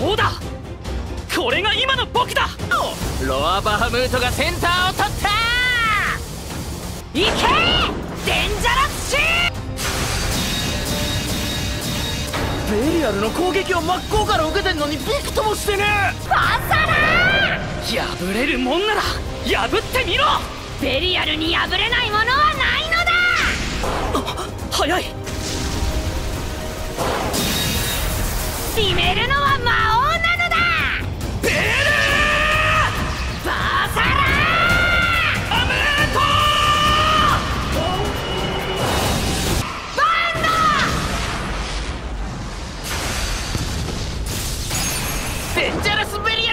これが今の僕だ。ロアバハムートがセンターを取った。いけ！デンジャラスシベリアルの攻撃を真っ向から受けてんのにびくともしてね。ーバサラ破れるもんなら破ってみろ！ベリアルに破れないものはないのだ！早い。決めるのデンジャラスベリア